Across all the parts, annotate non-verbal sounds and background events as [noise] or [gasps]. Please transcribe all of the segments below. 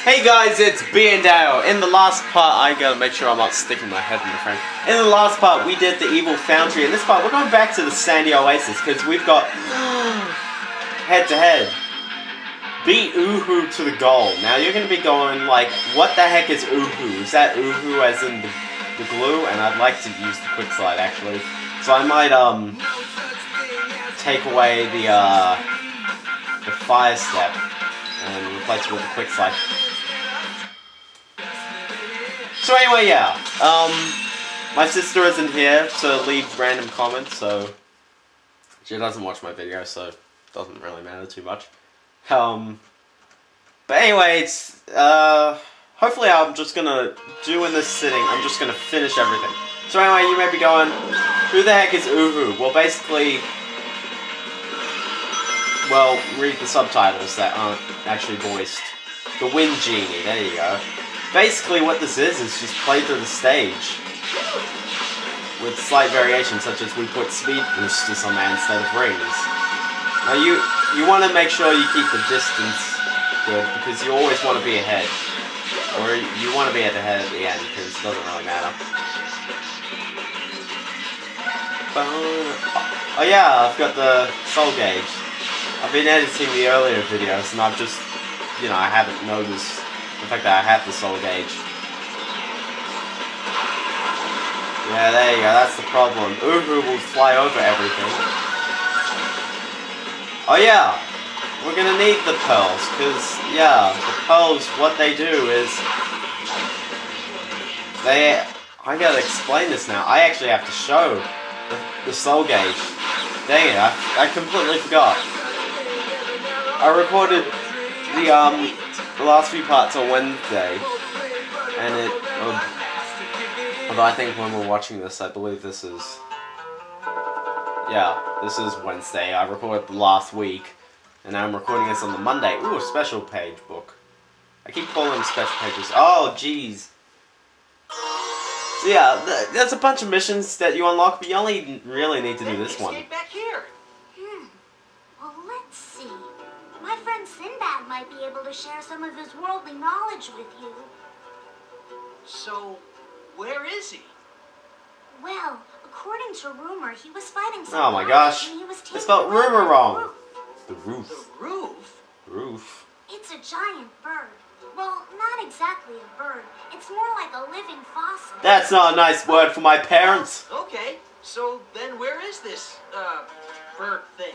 Hey guys, it's Biendeo. In the last part, I gotta make sure I'm not sticking my head in the frame. In the last part, we did the Evil Foundry. In this part, we're going back to the Sandy Oasis because we've got head to head. Beat Uhu to the goal. Now you're gonna be going like, what the heck is Uhu? Is that Uhu as in the, the glue? And I'd like to use the quick slide actually. So I might um take away the uh the fire step and replace it with a quick slide. So anyway, yeah. Um, my sister isn't here to leave random comments, so she doesn't watch my videos, so it doesn't really matter too much. Um, but anyway, it's, uh, hopefully I'm just gonna do in this sitting, I'm just gonna finish everything. So anyway, you may be going, who the heck is Uhu? Well, basically, well, read the subtitles that aren't actually voiced. The Wind Genie, there you go. Basically what this is, is just play through the stage. With slight variations, such as we put speed boosters on there instead of rings. Now you, you want to make sure you keep the distance good, because you always want to be ahead. Or you want to be at the head at the end, because it doesn't really matter. Oh yeah, I've got the soul gauge. I've been editing the earlier videos, and I've just, you know, I haven't noticed the fact that I have the soul gauge. Yeah, there you go, that's the problem. Uhu will fly over everything. Oh yeah, we're gonna need the pearls, because, yeah, the pearls, what they do is... They... I gotta explain this now. I actually have to show the, the soul gauge. Dang it, I, I completely forgot. I recorded the, um, the last few parts on Wednesday, and it, um, although I think when we're watching this, I believe this is, yeah, this is Wednesday. I recorded last week, and I'm recording this on the Monday. Ooh, a special page book. I keep calling them special pages. Oh, jeez. So yeah, th there's a bunch of missions that you unlock, but you only really need to do this one. back here. Friend Sinbad might be able to share some of his worldly knowledge with you. So, where is he? Well, according to rumor, he was fighting some Oh my gosh. and he was They taken spelled rumor wrong. the roof. The The roof. roof? Roof. It's a giant bird. Well, not exactly a bird. It's more like a living fossil. That's not a nice word for my parents. Okay, so then where is this, uh, bird thing?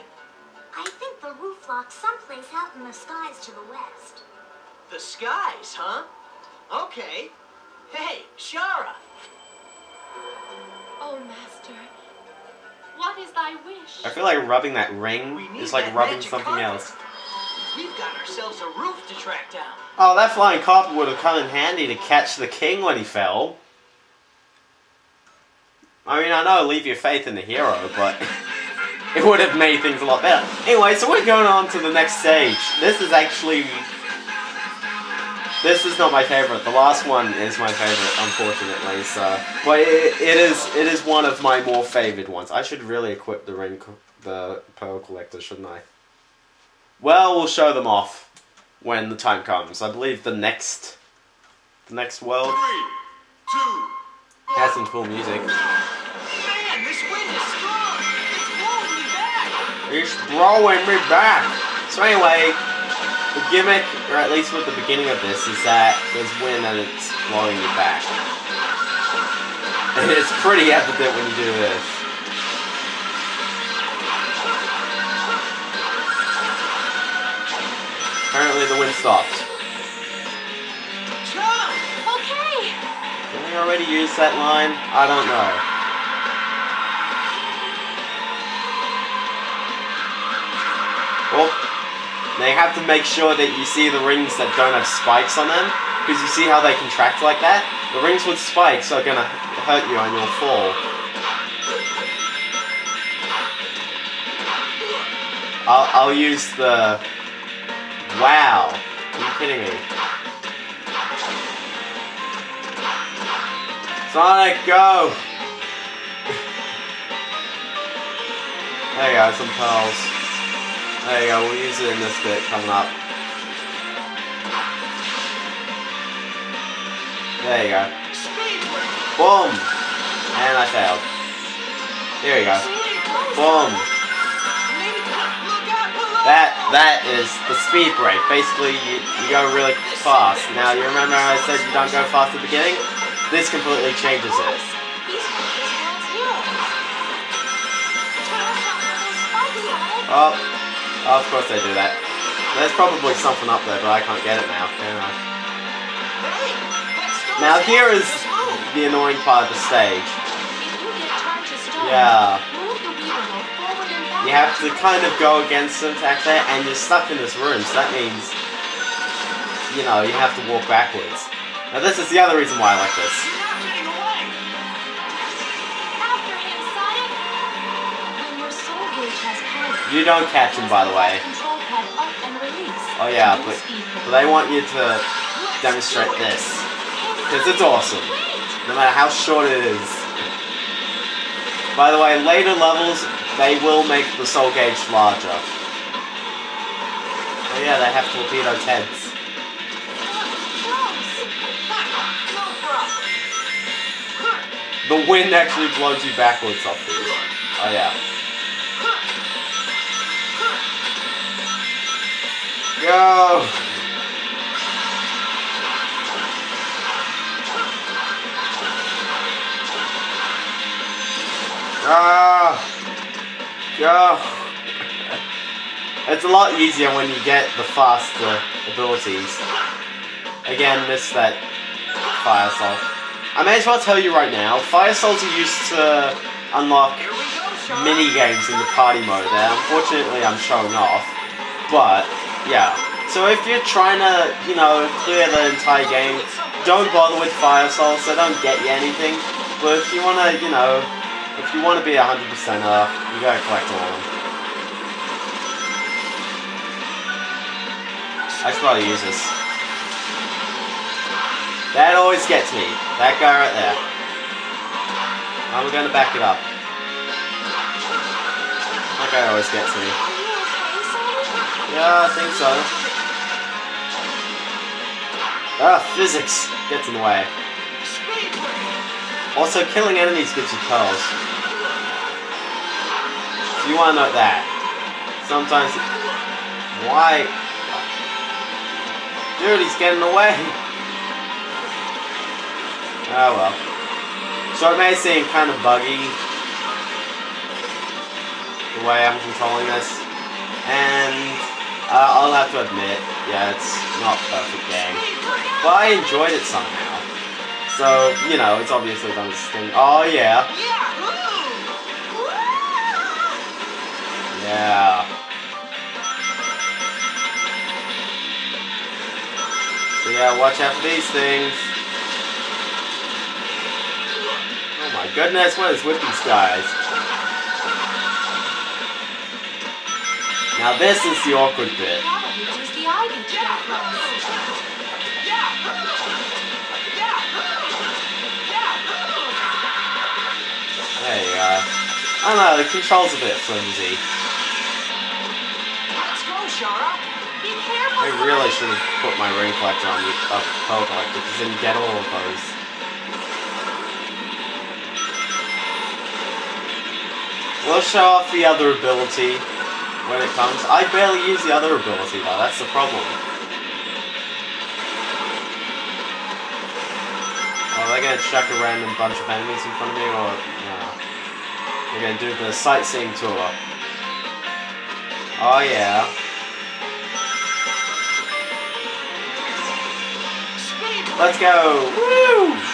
I the someplace out in the skies to the west. The skies, huh? Okay. Hey, Shahra! Oh, Master, what is thy wish? I feel like rubbing that ring We need is like that rubbing magic something carpet. else. We've got ourselves a roof to track down. Oh, that flying carpet would have come in handy to catch the king when he fell. I mean, I know leave your faith in the hero, but [laughs] it would have made things a lot better. Anyway, so we're going on to the next stage. This is actually... This is not my favorite. The last one is my favorite, unfortunately. So, but it, it is it is one of my more favored ones. I should really equip the ring, the pearl collector, shouldn't I? Well, we'll show them off when the time comes. I believe the next, the next world has some cool music. It's blowing me back. So anyway, the gimmick, or at least with the beginning of this, is that there's wind and it's blowing you back. And it's pretty evident when you do this. Apparently the wind stopped. Okay. Did we already use that line? I don't know. They have to make sure that you see the rings that don't have spikes on them, because you see how they contract like that? The rings with spikes are gonna hurt you and you'll fall. I'll, I'll use the... Wow. Are you kidding me? Sonic, go! [laughs] there you go, some pearls. There you go, we'll use it in this bit coming up. There you go. Boom! And I failed. There you go. Boom! That that is the speed break. Basically, you, you go really fast. Now, you remember I said you don't go fast at the beginning? This completely changes it. Oh, oh, of course they do that. There's probably something up there, but I can't get it now. Can I? Now here is the annoying part of the stage. Yeah. You have to kind of go against them to actually, and you're stuck in this room, so that means, you know, you have to walk backwards. Now this is the other reason why I like this. You don't catch them, by the way. Control pad up and release. Oh yeah, but, but they want you to demonstrate this. Because it's awesome. No matter how short it is. By the way, later levels, they will make the soul gauge larger. Oh yeah, they have torpedo heads. The wind actually blows you backwards off these. Oh yeah. Go! Ah! Go! It's a lot easier when you get the faster abilities. Again, miss that fire soul. I may as well tell you right now, fire souls are used to unlock mini games in the party mode that unfortunately I'm showing off. But yeah. So if you're trying to, you know, clear the entire game, don't bother with fire souls, they don't get you anything. But if you wanna, you know, if you wanna be a hundred percenter, you gotta collect all of them. I should probably use this. That always gets me. That guy right there. I'm gonna back it up. That guy always gets me. Yeah, I think so. Ah, physics gets in the way. Also, killing enemies gives you pearls. You wanna note that. Sometimes... Why? Dude, he's getting away! Oh well. So it may seem kind of buggy, the way I'm controlling this. And uh, I'll have to admit, yeah, it's not a perfect game. But I enjoyed it somehow. So, you know, it's obviously done its thing. Oh. Yeah. Yeah. So, yeah, watch out for these things. Oh my goodness, what is with these guys? Now, this is the awkward bit. There you go. I don't know, the controls a bit flimsy. I really should have put my ring collector on the uh, pearl collector because then you get all of those. We'll show off the other ability when it comes. I barely use the other ability though, that's the problem. Oh, Are they gonna chuck a random bunch of enemies in front of me or no? They're gonna do the sightseeing tour. Oh yeah. Let's go! Woo!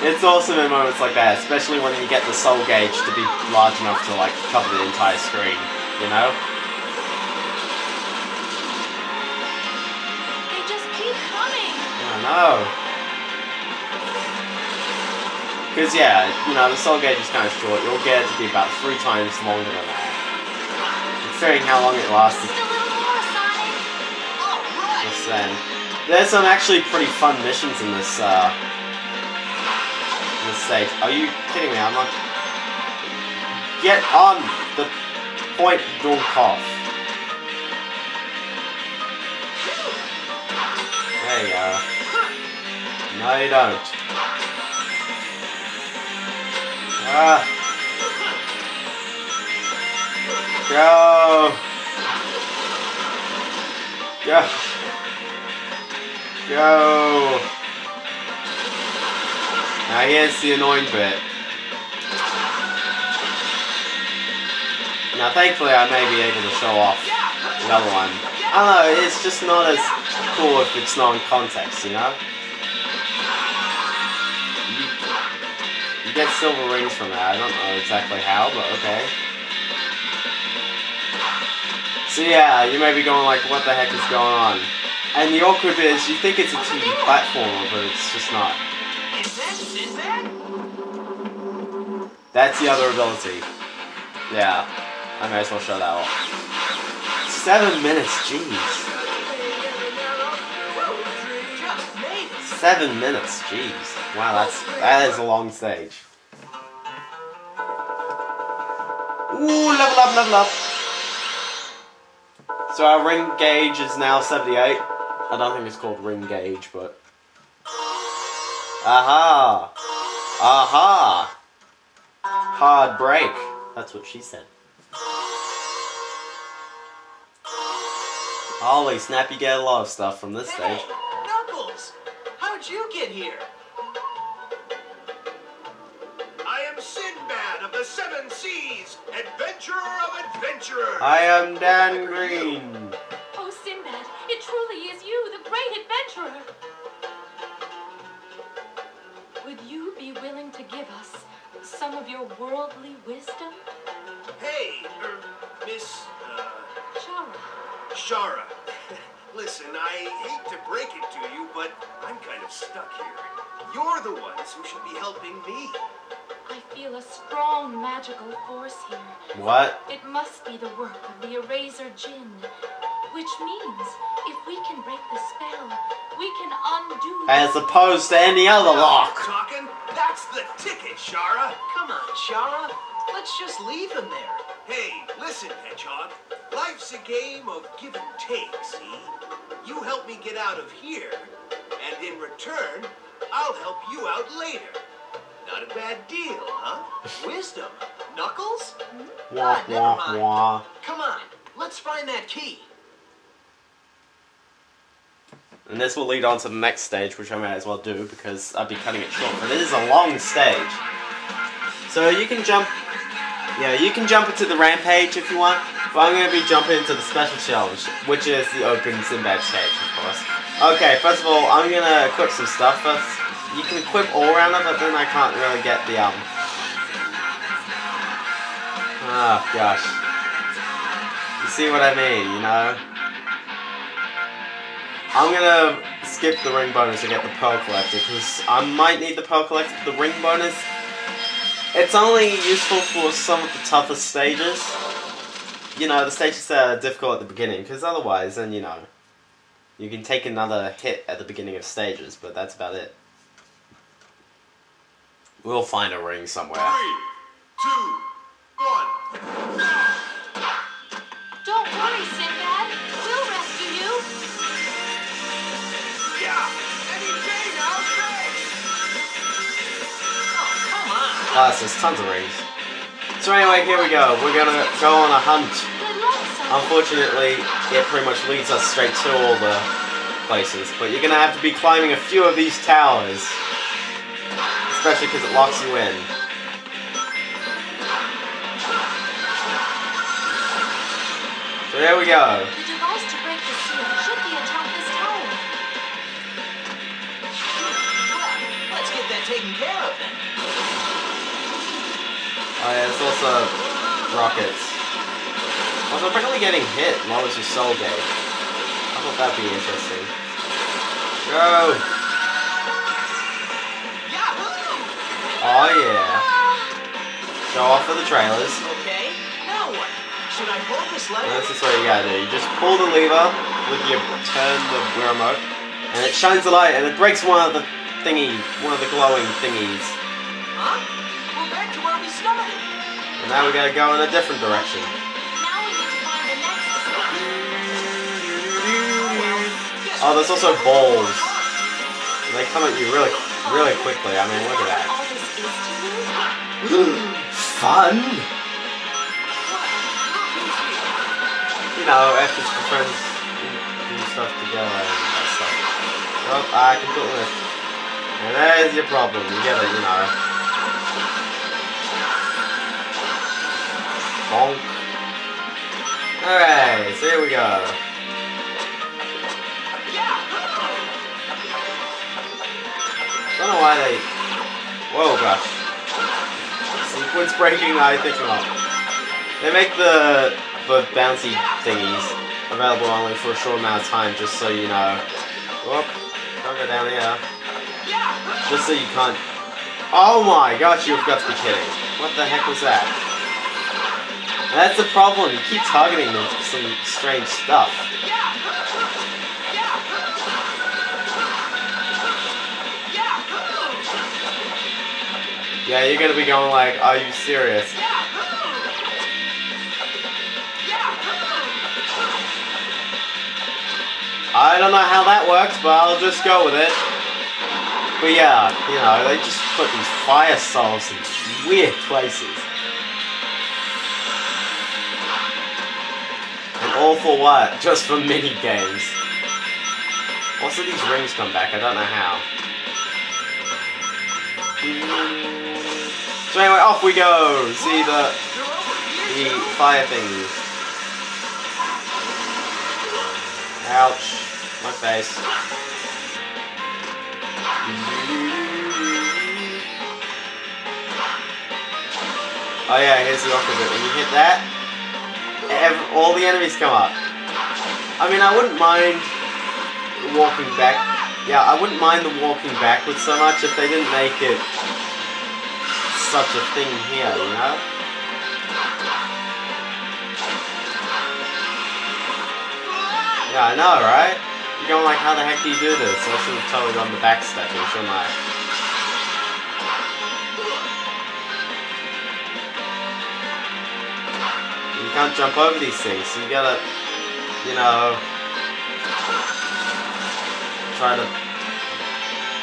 It's awesome in moments like that, especially when you get the soul gauge to be large enough to like cover the entire screen, you know? They just keep coming. I know. Because, yeah, you know, the soul gauge is kind of short. You'll get it to be about three times longer than that. Considering how long it lasted Just a little more, Sonic. All right. just then. There's some actually pretty fun missions in this, uh, in this stage. Are you kidding me? I'm not... Get on the point, cough. There you go. No, you don't. Ah. Go. Go. Go. Now here's the annoying bit. Now thankfully I may be able to show off the other one. I don't know, it's just not as cool if it's not in context, you know? You, you get silver rings from that, I don't know exactly how, but okay. So yeah, you may be going like, what the heck is going on? And the awkward bit is you think it's a 2D platformer, but it's just not. That That's the other ability. Yeah, I might as well show that off. Seven minutes, jeez. Seven minutes, jeez. Wow, that's that is a long stage. Ooh, level up, level up. So our ring gauge is now 78. I don't think it's called ring gauge, but. Aha! Aha! Hard break. That's what she said. Holy snap, you get a lot of stuff from this Hey, stage. Knuckles! How'd you get here? I am Sinbad of the Seven Seas, adventurer of adventurers. I am Dan Green. Some of your worldly wisdom? Hey, er, Miss uh, Shahra, Shahra. [laughs] Listen, I hate to break it to you, but I'm kind of stuck here. You're the ones who should be helping me. I feel a strong magical force here. What? It must be the work of the Erazor Djinn. Which means, if we can break the spell, we can undo the As opposed to any other lock. Talking? That's the ticket, Shahra. Come on, Shahra. Let's just leave him there. Hey, listen, Hedgehog. Life's a game of give and take, see? You help me get out of here, and in return, I'll help you out later. Not a bad deal, huh? Wisdom. Knuckles? Wah, Ah, never wah, mind. wah. Come on. Let's find that key. And this will lead on to the next stage, which I may as well do because I'd be cutting it short. But it is a long stage. So you can jump, yeah, you can jump into the rampage if you want. But I'm going to be jumping into the special challenge, which is the open Sinbad stage, of course. Okay, first of all, I'm going to equip some stuff first. You can equip all rounder, but then I can't really get the, um... Oh, gosh. You see what I mean, you know? I'm gonna skip the ring bonus to get the pearl collector because I might need the pearl collector for the ring bonus. It's only useful for some of the toughest stages. You know, the stages that are difficult at the beginning because otherwise, then you know, you can take another hit at the beginning of stages, but that's about it. We'll find a ring somewhere. Three, two, one. Don't worry, Sinbad. Ah, there's tons of rings. So anyway, here we go. We're gonna go on a hunt. Unfortunately, it pretty much leads us straight to all the places, but you're gonna have to be climbing a few of these towers, especially because it locks you in. So there we go. Oh yeah, there's also rockets. Also, apparently getting hit lowers your soul gauge. I thought that'd be interesting. Go! Yahoo! Oh yeah. Show off for the trailers. Okay, now what? Should I pull this lever? that's just what you gotta do. You just pull the lever with your turn the remote, and it shines the light, and it breaks one of the thingy, one of the glowing thingies. Huh? Now we gotta go in a different direction. The. Well, Oh, there's also balls. They come at you really, really quickly. I mean, look at that. [gasps] Fun. You know, after your friends do stuff together and that stuff. Oh, I completely. And there's your problem. You get it, you know. Bonk. Alright, so here we go. Don't know why they. Whoa, gosh. Sequence breaking, I think not. They make the the bouncy thingies available only for a short amount of time, just so you know. Whoop! Don't go down here. Just so you can't. Oh my gosh, you've got to be kidding! What the heck was that? That's the problem. You keep targeting them for some strange stuff. Yeah, you're gonna be going like, are you serious? I don't know how that works, but I'll just go with it. But yeah, you know, they just put these fire souls in weird places. All for what? Just for mini games. Also, these rings come back. I don't know how. So anyway, off we go. See the the fire thingies. Ouch. My face. Oh yeah, here's the opposite. When you hit that, all the enemies come up. I mean, I wouldn't mind walking back. Yeah, I wouldn't mind the walking backwards so much if they didn't make it such a thing here, you know? Yeah, I know, right? You're going like, how the heck do you do this? I should have totally gone the backstepping, shouldn't I? Can't jump over these things, so you gotta, you know, try to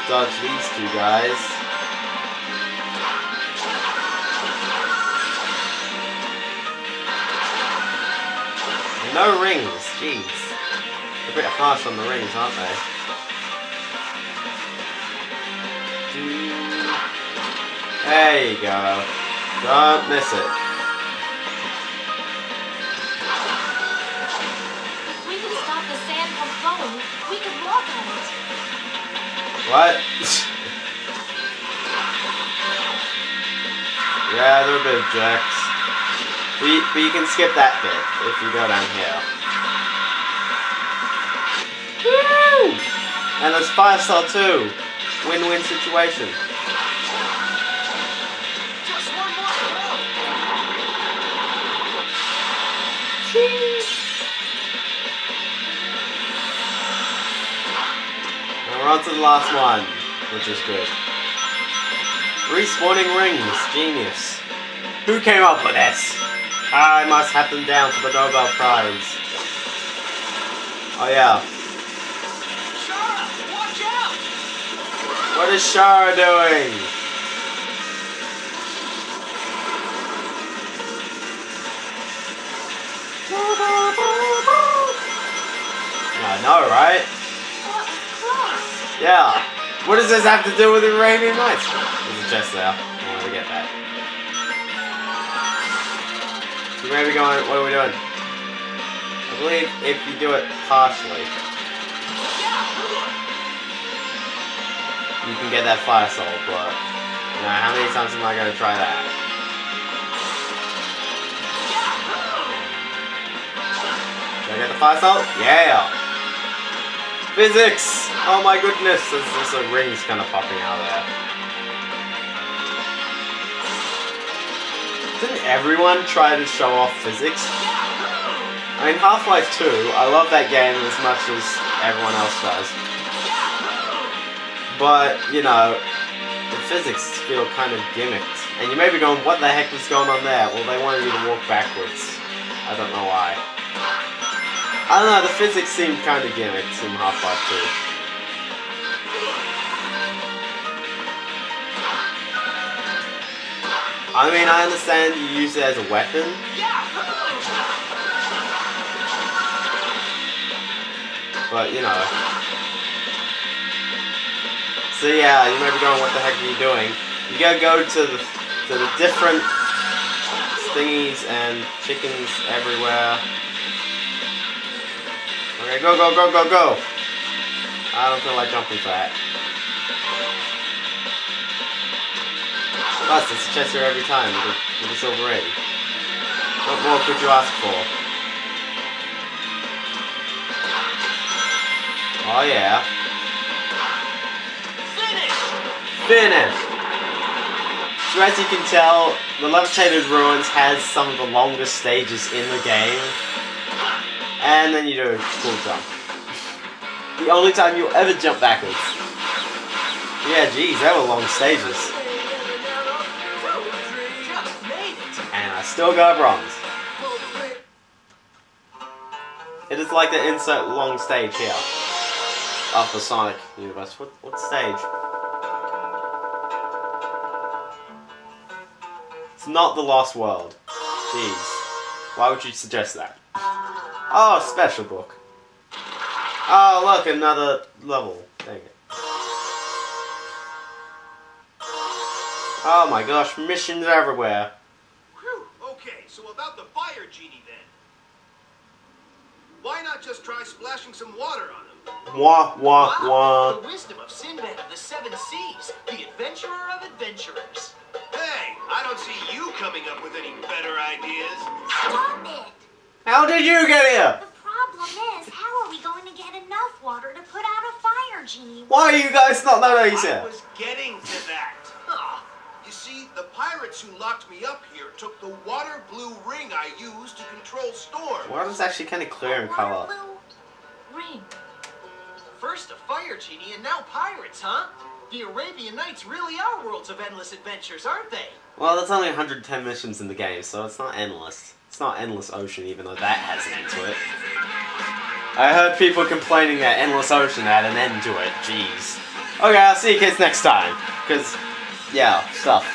dodge these two guys. No rings, jeez. A bit harsh on the rings, aren't they? There you go. Don't miss it. What? yeah, they're of jerks. But you, but you can skip that bit if you go down here. Woo! And there's Fire Star too. Win-win situation. We're on to the last one, which is good. Respawning rings, genius. Who came up with this? I must have them down for the Nobel Prize. Oh yeah. Shahra, watch out! What is Shahra doing? I know, right? Yeah. What does this have to do with the Arabian Nights? There's a chest there. I wanted to get that. So maybe going, what are we doing? I believe if you do it partially, you can get that fire soul, but know, how many times am I going to try that? Did I get the fire soul? Yeah! Physics! Oh my goodness, there's also rings kind of popping out of there. Didn't everyone try to show off physics? I mean, Half-Life 2, I love that game as much as everyone else does. But, you know, the physics feel kind of gimmicked. And you may be going, what the heck was going on there? Well, they wanted you to walk backwards. I don't know why. I don't know, the physics seem kind of gimmicked in Half-Life 2. I mean, I understand you use it as a weapon. But, you know. So yeah, you may be going, what the heck are you doing? You gotta go to the, to the different thingies and chickens everywhere. Okay, go, go, go, go, go! I don't feel like jumping for that. Plus, it's a chest here every time with a, with a silver ring. What more could you ask for? Oh yeah. Finish! Finished! So as you can tell, the Levitated Ruins has some of the longest stages in the game. And then you do a cool jump. The only time you'll ever jump backwards. Yeah, geez, they were long stages. And I still got bronze. It is like the insert long stage here. Of the Sonic universe. What, what stage? It's not the Lost World. Jeez. Why would you suggest that? Oh, special book. Oh, look, another level. Dang it. Oh my gosh, missions everywhere. Whew. Okay, so about the fire genie then. Why not just try splashing some water on him? Wah, wah, Wow, wah. The wisdom of Sinbad of the Seven Seas, the adventurer of adventurers. Hey, I don't see you coming up with any better ideas. Stop it! How did you get here? The problem is, how are we going to get enough water to put out a fire genie? Why are you guys not know that he's I was getting to that. Ah, You see, the pirates who locked me up here took the water blue ring I used to control storms. Water is actually kind of clear in color. Waterloo? Ring. first a fire genie and now pirates, huh? The Arabian Nights really are worlds of endless adventures, aren't they? Well, there's only 110 missions in the game, so it's not endless. It's not Endless Ocean, even though that has an end to it. I heard people complaining that Endless Ocean had an end to it. Jeez. Okay, I'll see you kids next time. Because, yeah, stuff.